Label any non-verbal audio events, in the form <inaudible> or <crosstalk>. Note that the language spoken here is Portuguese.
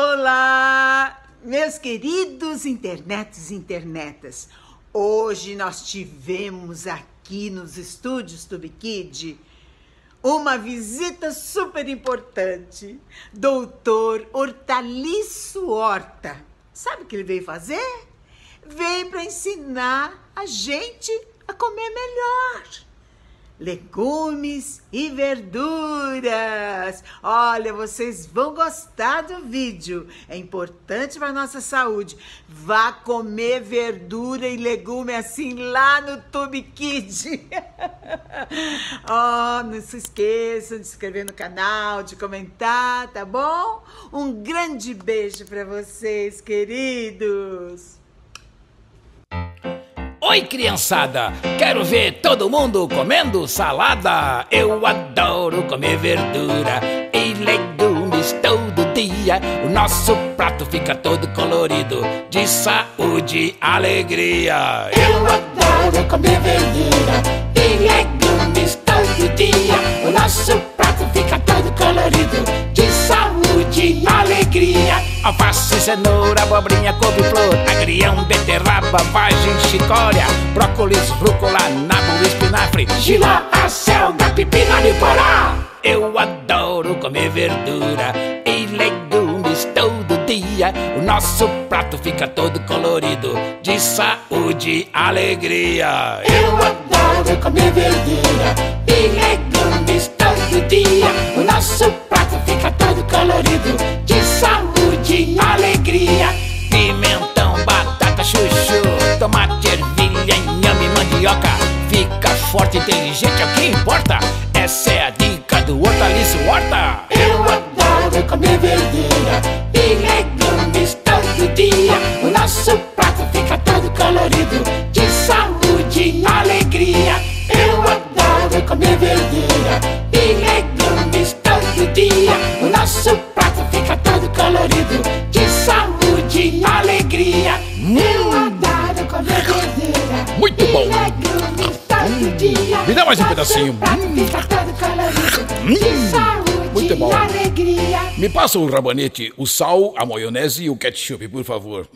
Olá, meus queridos internetos e internetas. Hoje nós tivemos aqui nos estúdios do uma visita super importante. Doutor Hortaliço Horta. Sabe o que ele veio fazer? Veio para ensinar a gente a comer melhor legumes e verduras. Olha, vocês vão gostar do vídeo. É importante para nossa saúde. Vá comer verdura e legume assim lá no Tube Kid. <laughs> oh, não se esqueçam de se inscrever no canal, de comentar, tá bom? Um grande beijo para vocês, queridos. Oi, criançada! Quero ver todo mundo comendo salada. Eu adoro comer verdura e legumes todo dia. O nosso prato fica todo colorido de saúde e alegria. Eu adoro comer cenoura, abobrinha, couve-flor, agrião, beterraba, vagem, chicória, brócolis, rúcula, nabo, espinafre, Giló, acelga, pepino de. Eu adoro comer verdura e legumes todo dia. O nosso prato fica todo colorido de saúde alegria. Eu adoro comer verdura e legumes todo forte, inteligente, é o que importa. Essa é a dica do hortaliço horta. Eu adoro comer verdura e legumes todo dia. O nosso prato fica todo colorido de saúde e alegria. Eu adoro comer verdura e legumes todo dia. O nosso prato fica todo colorido de saúde e alegria. Eu adoro comer verdura Muito bom. Mais um pedacinho. de saúde Muito bom. Me passa o rabanete, o sal, a maionese e o ketchup, por favor.